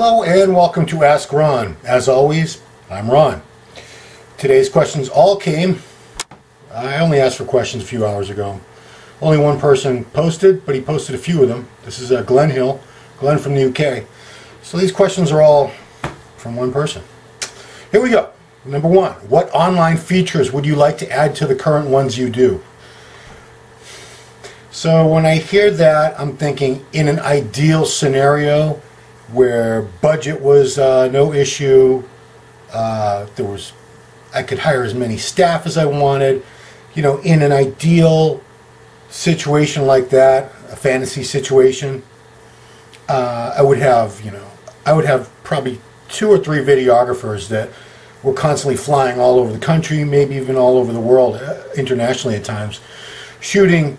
Hello and welcome to Ask Ron. As always, I'm Ron. Today's questions all came. I only asked for questions a few hours ago. Only one person posted, but he posted a few of them. This is uh, Glenn Hill, Glenn from the UK. So these questions are all from one person. Here we go. Number one, what online features would you like to add to the current ones you do? So when I hear that, I'm thinking in an ideal scenario where budget was uh, no issue, uh, there was, I could hire as many staff as I wanted. You know, in an ideal situation like that, a fantasy situation, uh, I would have, you know, I would have probably two or three videographers that were constantly flying all over the country, maybe even all over the world, uh, internationally at times, shooting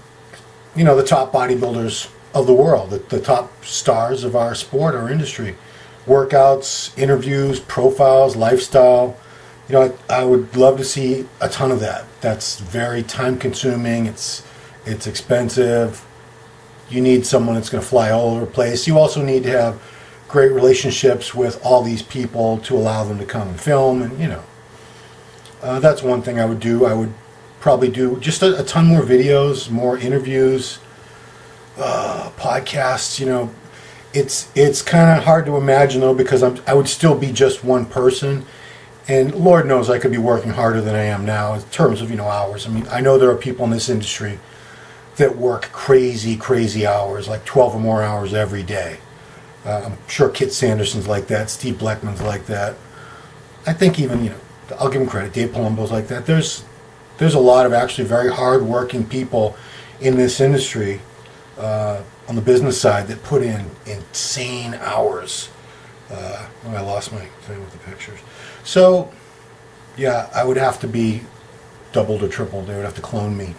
you know, the top bodybuilders of the world, the, the top stars of our sport or industry. Workouts, interviews, profiles, lifestyle. You know, I, I would love to see a ton of that. That's very time consuming. It's it's expensive. You need someone that's going to fly all over the place. You also need to have great relationships with all these people to allow them to come and film. And you know, uh, that's one thing I would do. I would probably do just a, a ton more videos, more interviews, uh, podcasts. You know, it's it's kind of hard to imagine though because I'm I would still be just one person, and Lord knows I could be working harder than I am now in terms of you know hours. I mean, I know there are people in this industry that work crazy, crazy hours, like 12 or more hours every day. Uh, I'm sure Kit Sanderson's like that. Steve Blechman's like that. I think even you know, I'll give him credit. Dave Palumbo's like that. There's there's a lot of actually very hard-working people in this industry uh, on the business side that put in insane hours. Uh, oh, I lost my thing with the pictures. So, yeah, I would have to be doubled or tripled. They would have to clone me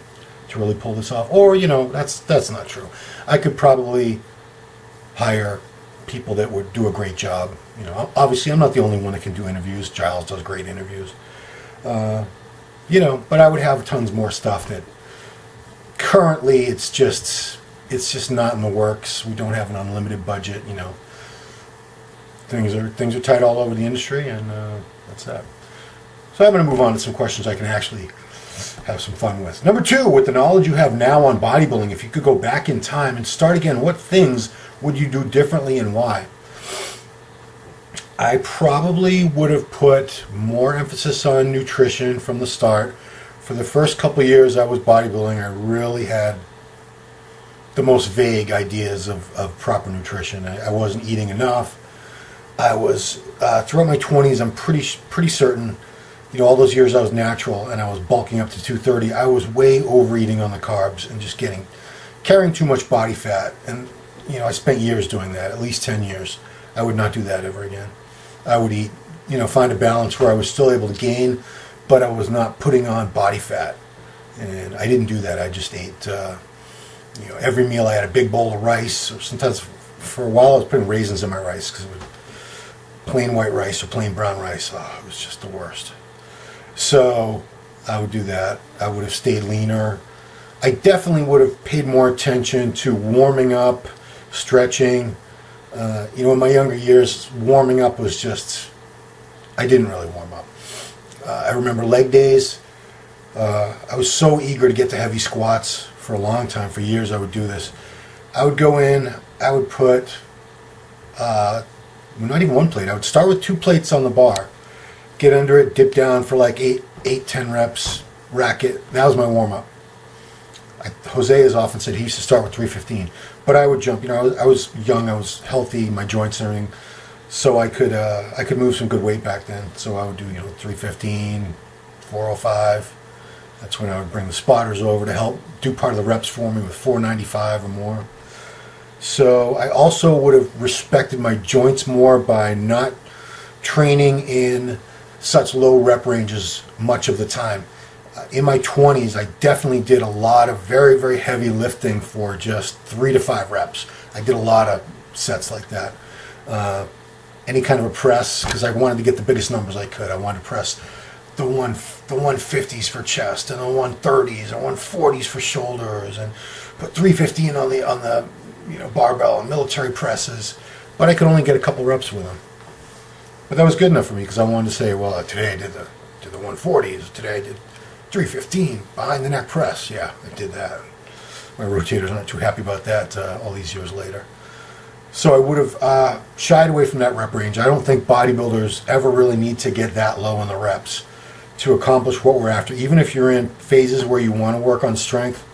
to really pull this off. Or, you know, that's that's not true. I could probably hire people that would do a great job. You know, obviously, I'm not the only one that can do interviews. Giles does great interviews. Uh, you know, but I would have tons more stuff that currently it's just it's just not in the works. We don't have an unlimited budget, you know. Things are things are tight all over the industry, and uh, that's that. So I'm going to move on to some questions I can actually have some fun with. Number two, with the knowledge you have now on bodybuilding, if you could go back in time and start again, what things would you do differently and why? I probably would have put more emphasis on nutrition from the start. For the first couple years I was bodybuilding, I really had the most vague ideas of, of proper nutrition. I, I wasn't eating enough. I was uh, throughout my 20s. I'm pretty pretty certain. You know, all those years I was natural and I was bulking up to 230. I was way overeating on the carbs and just getting carrying too much body fat. And you know, I spent years doing that, at least 10 years. I would not do that ever again. I would eat, you know, find a balance where I was still able to gain, but I was not putting on body fat. And I didn't do that. I just ate, uh, you know, every meal I had a big bowl of rice. Or sometimes for a while I was putting raisins in my rice because it was plain white rice or plain brown rice. Oh, it was just the worst. So I would do that. I would have stayed leaner. I definitely would have paid more attention to warming up, stretching, uh, you know, in my younger years, warming up was just, I didn't really warm up. Uh, I remember leg days. Uh, I was so eager to get to heavy squats for a long time. For years, I would do this. I would go in, I would put, uh, not even one plate, I would start with two plates on the bar, get under it, dip down for like eight, eight, ten reps, rack it. That was my warm up. Jose has often said he used to start with 315, but I would jump. You know, I was, I was young, I was healthy, my joints and everything, so I could uh, I could move some good weight back then. So I would do you know 315, 405. That's when I would bring the spotters over to help do part of the reps for me with 495 or more. So I also would have respected my joints more by not training in such low rep ranges much of the time in my 20s, I definitely did a lot of very, very heavy lifting for just three to five reps. I did a lot of sets like that. Uh, any kind of a press, because I wanted to get the biggest numbers I could. I wanted to press the one the 150s for chest and the 130s and 140s for shoulders and put 315 on the on the you know barbell and military presses. but I could only get a couple reps with them. But that was good enough for me because I wanted to say, well, today I did the did the 140s. Today I did 315 behind the neck press. Yeah, I did that. My rotators aren't too happy about that uh, all these years later. So I would have uh, shied away from that rep range. I don't think bodybuilders ever really need to get that low in the reps to accomplish what we're after. Even if you're in phases where you want to work on strength,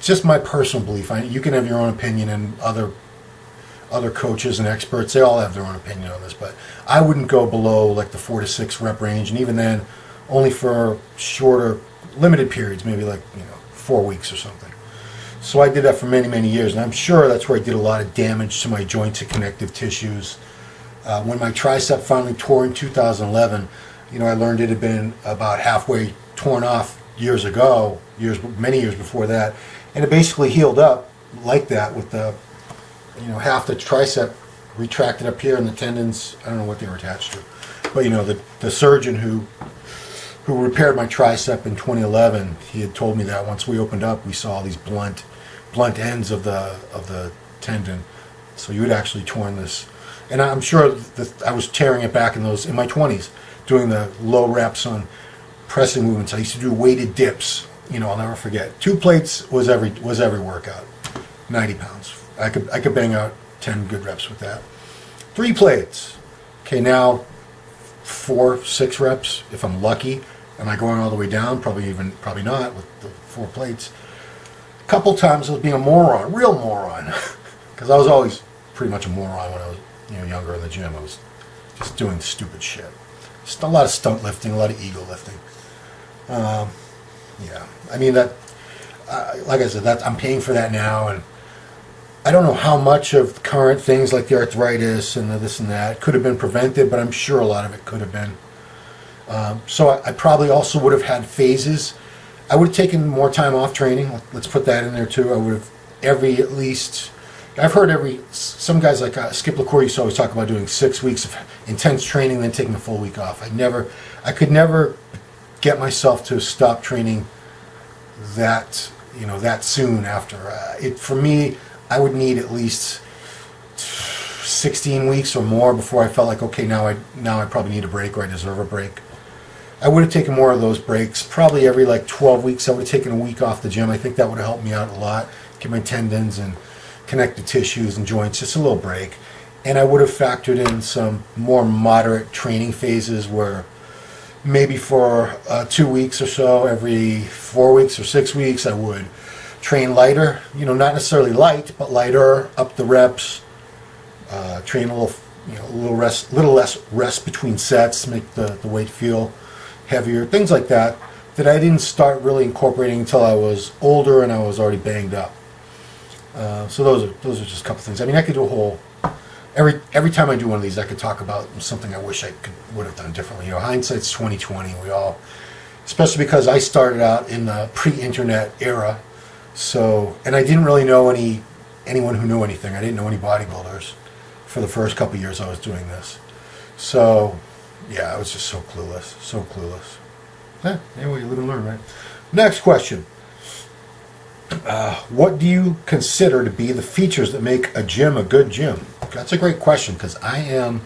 just my personal belief. I, you can have your own opinion, and other other coaches and experts they all have their own opinion on this. But I wouldn't go below like the four to six rep range, and even then, only for shorter, limited periods, maybe like you know four weeks or something. So I did that for many, many years, and I'm sure that's where I did a lot of damage to my joints and connective tissues. Uh, when my tricep finally tore in 2011, you know, I learned it had been about halfway torn off years ago, years, many years before that, and it basically healed up like that with the, you know, half the tricep retracted up here and the tendons. I don't know what they were attached to, but you know, the the surgeon who who repaired my tricep in 2011, he had told me that once we opened up, we saw these blunt blunt ends of the of the tendon. So you had actually torn this, and I'm sure that I was tearing it back in those in my 20s, doing the low reps on pressing movements. I used to do weighted dips. You know, I'll never forget. Two plates was every was every workout. 90 pounds. I could I could bang out 10 good reps with that. Three plates. Okay, now four, six reps if I'm lucky. Am I going all the way down? Probably even probably not with the four plates A couple times I was being a moron, real moron, because I was always pretty much a moron when I was you know younger in the gym. I was just doing stupid shit. Just a lot of stunt lifting, a lot of ego lifting. Um, yeah, I mean that. Uh, like I said, that I'm paying for that now, and I don't know how much of current things like the arthritis and the this and that could have been prevented, but I'm sure a lot of it could have been. Um, so I, I probably also would have had phases I would have taken more time off training. Let's put that in there too. I would have every at least. I've heard every some guys like uh, Skip LaCour used to always talk about doing six weeks of intense training, then taking a full week off. I never, I could never get myself to stop training that you know that soon after. Uh, it for me, I would need at least 16 weeks or more before I felt like okay now I now I probably need a break or I deserve a break. I would have taken more of those breaks. Probably every like 12 weeks, I would have taken a week off the gym. I think that would have helped me out a lot. Get my tendons and connective tissues and joints, just a little break. And I would have factored in some more moderate training phases where maybe for uh, two weeks or so, every four weeks or six weeks, I would train lighter. You know, not necessarily light, but lighter, up the reps. Uh, train a little, you know, a little rest, little less rest between sets, make the, the weight feel heavier, things like that, that I didn't start really incorporating until I was older and I was already banged up. Uh, so those are those are just a couple things. I mean, I could do a whole every every time I do one of these, I could talk about something I wish I could would have done differently. You know, hindsight's twenty twenty. We all, especially because I started out in the pre-internet era, so and I didn't really know any anyone who knew anything. I didn't know any bodybuilders for the first couple years I was doing this. So yeah, I was just so clueless, so clueless. Yeah, anyway, you live and learn, right? Next question. Uh, what do you consider to be the features that make a gym a good gym? That's a great question because I am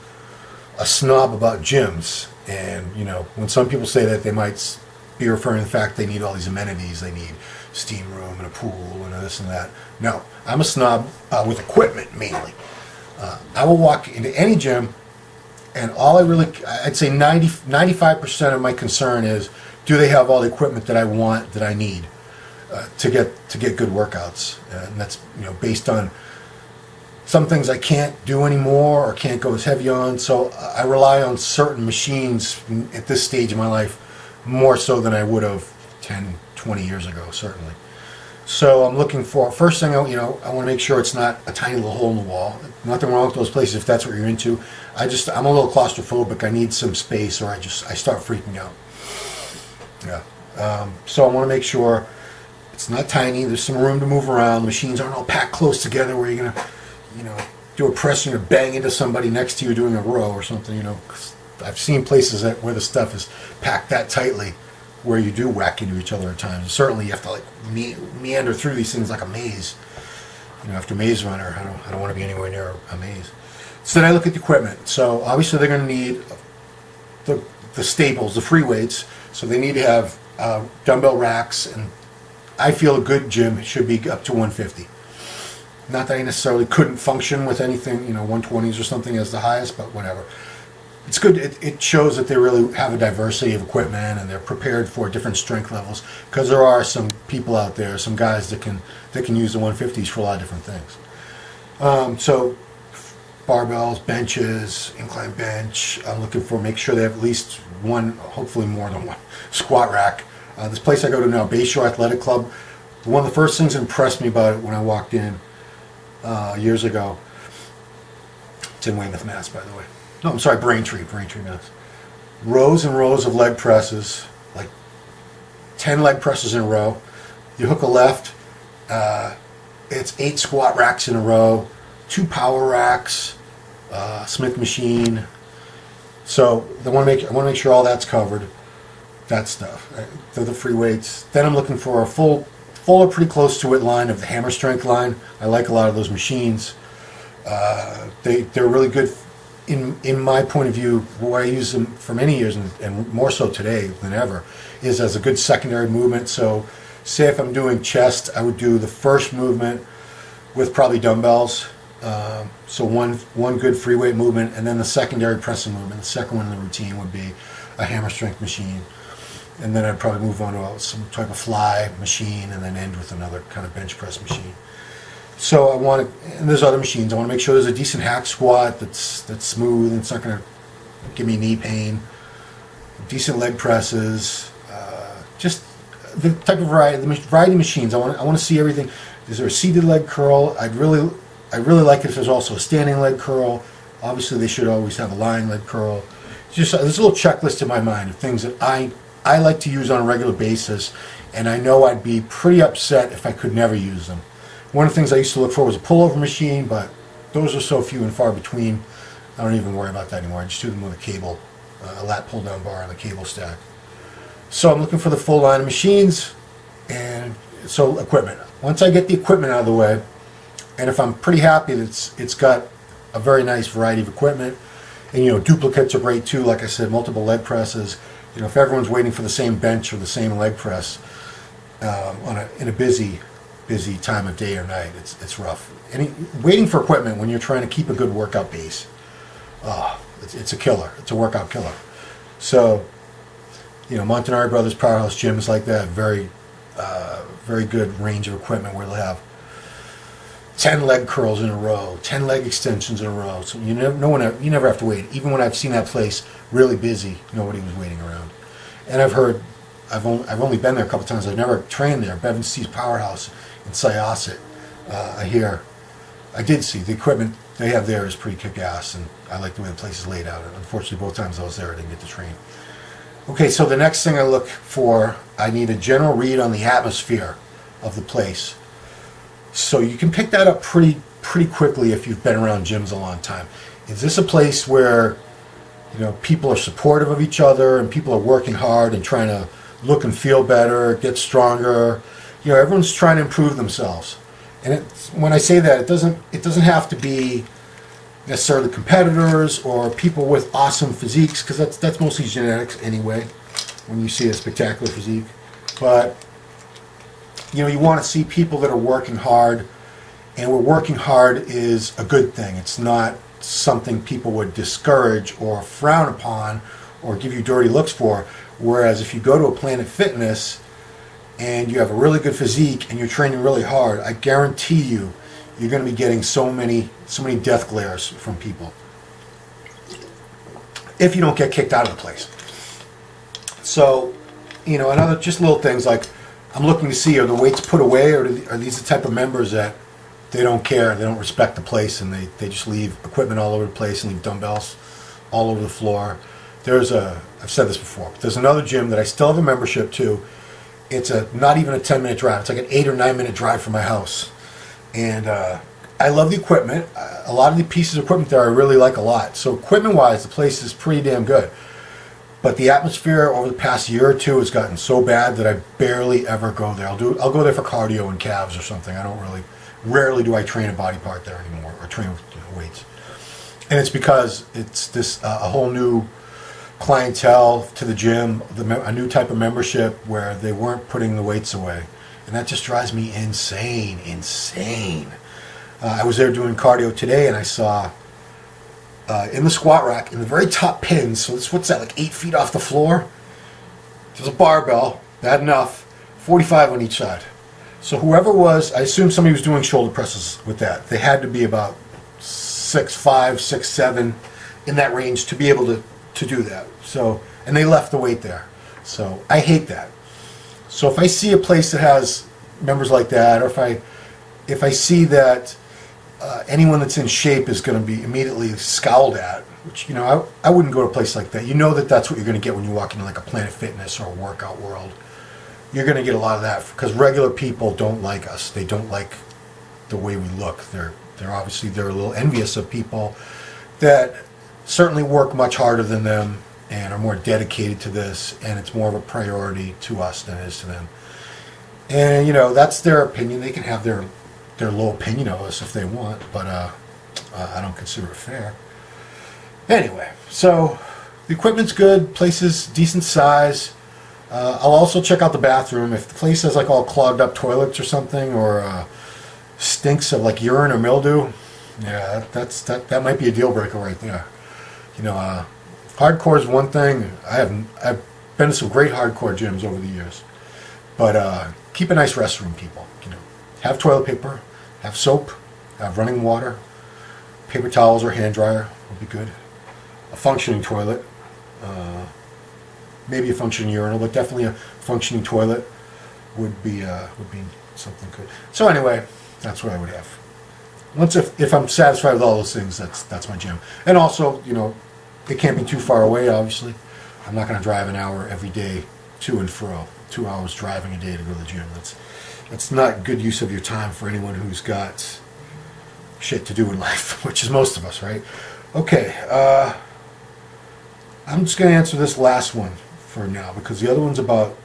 a snob about gyms. And, you know, when some people say that, they might be referring to the fact they need all these amenities. They need steam room and a pool and this and that. No, I'm a snob uh, with equipment mainly. Uh, I will walk into any gym and all I really, I'd say 90, 95% of my concern is, do they have all the equipment that I want, that I need uh, to get to get good workouts? And that's you know based on some things I can't do anymore or can't go as heavy on. So I rely on certain machines at this stage of my life more so than I would have 10, 20 years ago, certainly. So I'm looking for first thing. I, you know, I want to make sure it's not a tiny little hole in the wall. Nothing wrong with those places if that's what you're into. I just I'm a little claustrophobic. I need some space, or I just I start freaking out. Yeah. Um, so I want to make sure it's not tiny. There's some room to move around. The machines aren't all packed close together where you're gonna, you know, do a press and you bang into somebody next to you doing a row or something. You know, I've seen places that where the stuff is packed that tightly where you do whack into each other at times. Certainly, you have to like me- meander through these things like a maze. You know, after Maze Runner, I don't, I don't want to be anywhere near a maze. So then I look at the equipment. So obviously they're going to need the, the staples, the free weights. So they need to have uh, dumbbell racks, and I feel a good gym should be up to 150. Not that I necessarily couldn't function with anything, you know, 120s or something as the highest, but whatever. It's good. It, it shows that they really have a diversity of equipment and they're prepared for different strength levels because there are some people out there, some guys that can that can use the 150s for a lot of different things. Um, so barbells, benches, incline bench. I'm looking for make sure they have at least one, hopefully more than one squat rack. Uh, this place I go to now, Bayshore Athletic Club. One of the first things that impressed me about it when I walked in uh, years ago. It's in Weymouth, Mass, by the way. No, I'm sorry, Braintree, Braintree, Mass. Rows and rows of leg presses, like 10 leg presses in a row. You hook a left, uh, it's eight squat racks in a row, two power racks, uh, Smith machine. So I want to make I want to make sure all that's covered. That stuff. They're the free weights. Then I'm looking for a full, full or pretty close to it line of the hammer strength line. I like a lot of those machines. Uh, they they're really good in in my point of view, where I use them for many years and, and, more so today than ever, is as a good secondary movement. So, say if I'm doing chest, I would do the first movement with probably dumbbells. Uh, so one one good free weight movement, and then the secondary pressing movement. The second one in the routine would be a hammer strength machine, and then I'd probably move on to some type of fly machine, and then end with another kind of bench press machine. So I want to, and there's other machines. I want to make sure there's a decent hack squat that's that's smooth and it's not going to give me knee pain. Decent leg presses, uh, just the type of variety, the variety of machines. I want I want to see everything. Is there a seated leg curl? I'd really I really like it if there's also a standing leg curl. Obviously, they should always have a lying leg curl. just there's a little checklist in my mind of things that I I like to use on a regular basis, and I know I'd be pretty upset if I could never use them. One of the things I used to look for was a pullover machine, but those are so few and far between. I don't even worry about that anymore. I just do them with a cable, a lat pull down bar on the cable stack. So I'm looking for the full line of machines and so equipment. Once I get the equipment out of the way, and if I'm pretty happy that it's, it's got a very nice variety of equipment, and you know duplicates are great too. Like I said, multiple leg presses. You know, if everyone's waiting for the same bench or the same leg press um, on a, in a busy busy time of day or night. It's it's rough. Any waiting for equipment when you're trying to keep a good workout base, oh, it's, it's a killer. It's a workout killer. So, you know, Montanari Brothers Powerhouse Gym is like that. Very, uh, very good range of equipment where they'll have 10 leg curls in a row, 10 leg extensions in a row. So you never, no one, you never have to wait. Even when I've seen that place really busy, nobody was waiting around. And I've heard, I've only, I've only been there a couple times. I've never trained there. Bev Francis' Powerhouse in Syosset uh, hear I did see the equipment they have there is pretty kick-ass, and I like the way the place is laid out. Unfortunately, both times I was there, I didn't get to train. Okay, so the next thing I look for, I need a general read on the atmosphere of the place. So you can pick that up pretty pretty quickly if you've been around gyms a long time. Is this a place where you know people are supportive of each other and people are working hard and trying to look and feel better, get stronger? you know, everyone's trying to improve themselves. And when I say that, it doesn't it doesn't have to be necessarily competitors or people with awesome physiques because that's that's mostly genetics anyway. When you see a spectacular physique, but you know, you want to see people that are working hard, and where working hard is a good thing. It's not something people would discourage or frown upon or give you dirty looks for. Whereas if you go to a Planet Fitness and you have a really good physique and you're training really hard, I guarantee you, you're going to be getting so many, so many death glares from people. If you don't get kicked out of the place. So, you know, another just little things like I'm looking to see are the weights put away or are these the type of members that they don't care, they don't respect the place, and they, they just leave equipment all over the place and leave dumbbells all over the floor. There's a, I've said this before, but there's another gym that I still have a membership to it's a not even a 10 minute drive. It's like an eight or nine minute drive from my house. And uh, I love the equipment. A lot of the pieces of equipment there I really like a lot. So equipment wise, the place is pretty damn good. But the atmosphere over the past year or two has gotten so bad that I barely ever go there. I'll do I'll go there for cardio and calves or something. I don't really rarely do I train a body part there anymore or train with you know, weights. and it's because it's this uh, a whole new clientele to the gym, the, a new type of membership where they weren't putting the weights away, and that just drives me insane, insane. Uh, I was there doing cardio today, and I saw uh, in the squat rack, in the very top pins. So this, what's that? Like eight feet off the floor. There's a barbell, bad enough, 45 on each side. So whoever was, I assume somebody was doing shoulder presses with that. They had to be about six five, six seven, in that range to be able to to do that. So and they left the weight there. So I hate that. So if I see a place that has members like that, or if I if I see that uh, anyone that's in shape is going to be immediately scowled at, which you know I, I wouldn't go to a place like that. You know that that's what you're going to get when you walk into like a Planet Fitness or a workout world. You're going to get a lot of that because regular people don't like us. They don't like the way we look. They're they're obviously they're a little envious of people that certainly work much harder than them and are more dedicated to this, and it's more of a priority to us than it is to them. And you know that's their opinion. They can have their their low opinion of us if they want, but uh, uh, I don't consider it fair. Anyway, so the equipment's good, place is decent size. Uh, I'll also check out the bathroom. If the place has like all clogged up toilets or something, or uh, stinks of like urine or mildew, yeah, that, that's that, that might be a deal breaker right there. You know, uh, hardcore is one thing. I have I've been to some great hardcore gyms over the years, but uh, keep a nice restroom, people. You know, have toilet paper, have soap, have running water, paper towels or hand dryer would be good. A functioning toilet, uh, maybe a functioning urinal, but definitely a functioning toilet would be uh, would be something good. So anyway, that's what I would have. Once if, if I'm satisfied with all those things, that's that's my gym. And also, you know, it can't be too far away. Obviously, I'm not going to drive an hour every day to and fro. Two hours driving a day to go to the gym. That's that's not good use of your time for anyone who's got shit to do in life, which is most of us, right? Okay, uh, I'm just going to answer this last one for now because the other one's about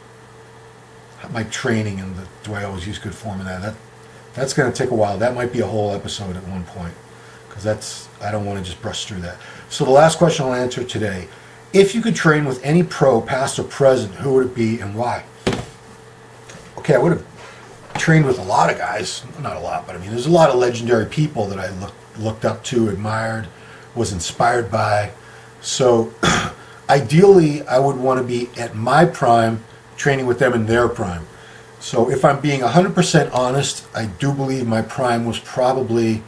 my training and the, do I always use good form and that. that that's going to take a while. That might be a whole episode at one point because that's I don't want to just brush through that. So the last question I'll answer today: If you could train with any pro, past or present, who would it be and why? Okay, I would have trained with a lot of guys. Not a lot, but I mean, there's a lot of legendary people that I looked looked up to, admired, was inspired by. So ideally, I would want to be at my prime, training with them in their prime. So if I'm being 100% honest, I do believe my prime was probably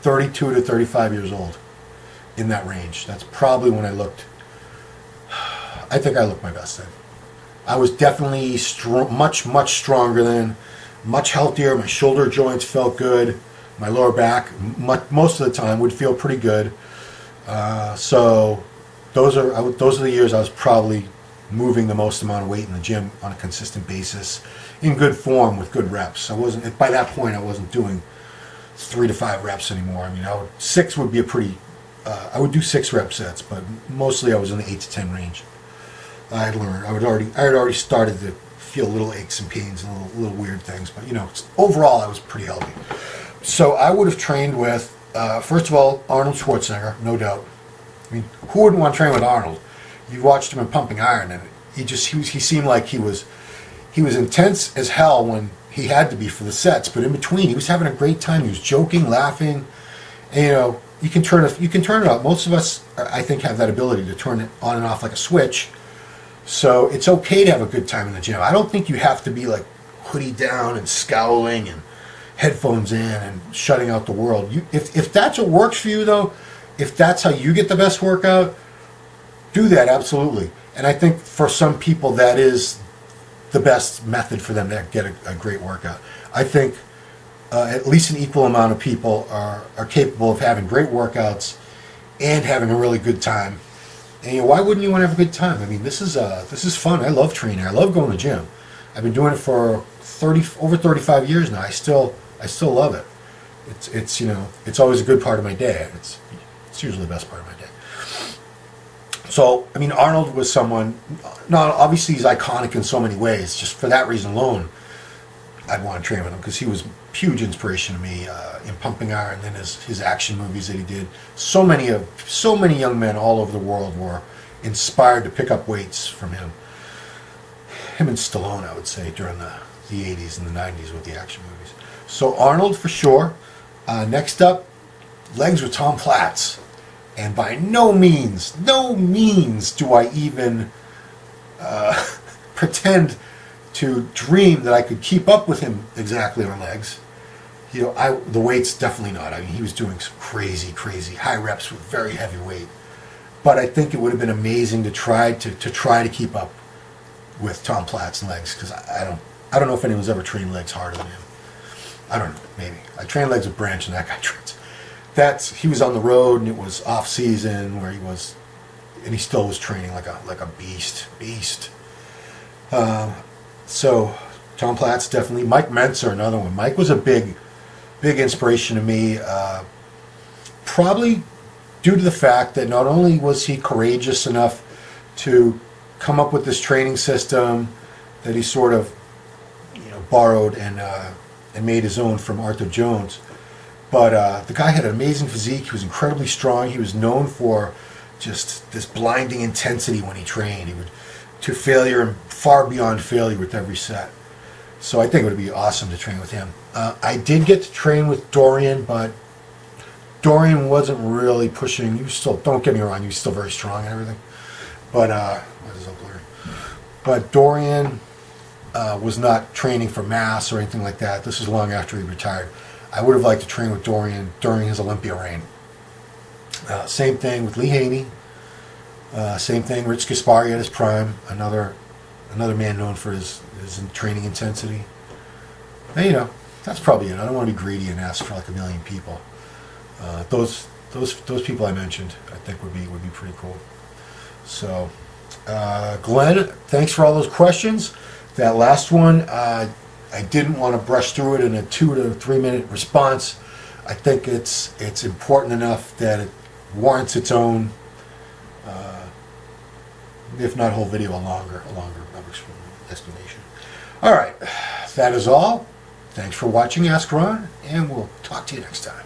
32 to 35 years old in that range. That's probably when I looked. I think I looked my best then. I was definitely much, much stronger then, much healthier. My shoulder joints felt good. My lower back, much, most of the time, would feel pretty good. Uh, so those are I, those are the years I was probably moving the most amount of weight in the gym on a consistent basis, in good form with good reps. I wasn't by that point I wasn't doing three to five reps anymore. I mean, I would, six would be a pretty. Uh, I would do six rep sets, but mostly I was in the eight to ten range. I had learned. I would already. I had already started to feel little aches and pains and little, little weird things, but you know, overall I was pretty healthy. So I would have trained with uh, first of all Arnold Schwarzenegger, no doubt. I mean, who wouldn't want to train with Arnold? You watched him in Pumping Iron, and he just he, was, he seemed like he was he was intense as hell when he had to be for the sets, but in between he was having a great time. He was joking, laughing, and, you know you can turn it you can turn it up. Most of us, I think, have that ability to turn it on and off like a switch. So it's okay to have a good time in the gym. I don't think you have to be like hoodie down and scowling and headphones in and shutting out the world. You, if if that's what works for you though, if that's how you get the best workout, do that absolutely. And I think for some people that is the best method for them to get a, a great workout. I think uh, at least an equal amount of people are, are capable of having great workouts and having a really good time. And you know, why wouldn't you want to have a good time? I mean, this is uh, this is fun. I love training. I love going to the gym. I've been doing it for 30 over 35 years now. I still I still love it. It's it's you know it's always a good part of my day. It's it's usually the best part of my day. So, I mean, Arnold was someone, not obviously he's iconic in so many ways. Just for that reason alone, I'd want to train with him because he was huge inspiration to me uh, in Pumping Iron, and his, his action movies that he did. So many of so many young men all over the world were inspired to pick up weights from him. Him and Stallone, I would say, during the, the 80s and the 90s with the action movies. So Arnold for sure. Uh, next up, legs with Tom Platz. And by no means, no means do I even uh, pretend to dream that I could keep up with him exactly on legs. You know, I the weight's definitely not. I mean, he was doing some crazy, crazy high reps with very heavy weight. But I think it would have been amazing to try to, to try to keep up with Tom Platz legs because I, I don't I don't know if anyone's ever trained legs harder than him. I don't know, maybe. I trained legs with Branch and that guy trains. That's he was on the road and it was off season where he was and he still was training like a like a beast, beast. Um, so Tom Platz definitely. Mike Mentzer, another one. Mike was a big, big inspiration to me. Uh, probably due to the fact that not only was he courageous enough to come up with this training system that he sort of, you know, borrowed and uh, and made his own from Arthur Jones, but uh, the guy had an amazing physique. He was incredibly strong. He was known for just this blinding intensity when he trained. He would to failure and far beyond failure with every set. So I think it would be awesome to train with him. Uh, I did get to train with Dorian, but Dorian wasn't really pushing. Was still, don't get me wrong, he was still very strong and everything. But, uh, what is up, Larry? But Dorian uh, was not training for mass or anything like that. This was long after he retired. I would have liked to train with Dorian during his Olympia reign. Uh, same thing with Lee Haney. Uh, same thing, Rich Gaspari at his prime, another another man known for his, his training intensity. And, you know, that's probably it. I don't want to be greedy and ask for like a million people. Uh, those those those people I mentioned, I think would be would be pretty cool. So, uh, Glenn, thanks for all those questions. That last one, uh, I didn't want to brush through it in a two to three minute response. I think it's it's important enough that it warrants its own uh, if not whole video, a longer, a longer explanation. All right, that is all. Thanks for watching Ask Ron, and we'll talk to you next time.